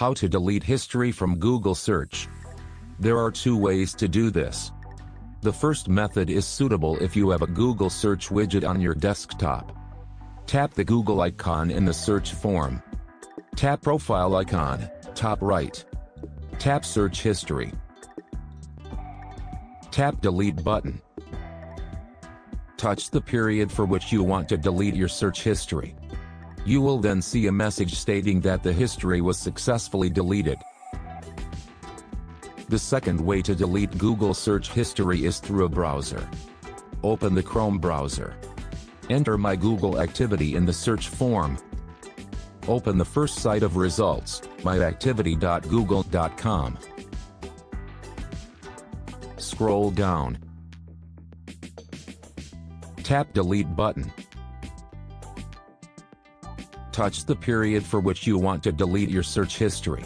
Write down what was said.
How to delete history from Google search. There are two ways to do this. The first method is suitable if you have a Google search widget on your desktop. Tap the Google icon in the search form. Tap Profile icon, top right. Tap Search History. Tap Delete button. Touch the period for which you want to delete your search history. You will then see a message stating that the history was successfully deleted. The second way to delete Google search history is through a browser. Open the Chrome browser. Enter My Google activity in the search form. Open the first site of results, myactivity.google.com. Scroll down. Tap Delete button. Touch the period for which you want to delete your search history.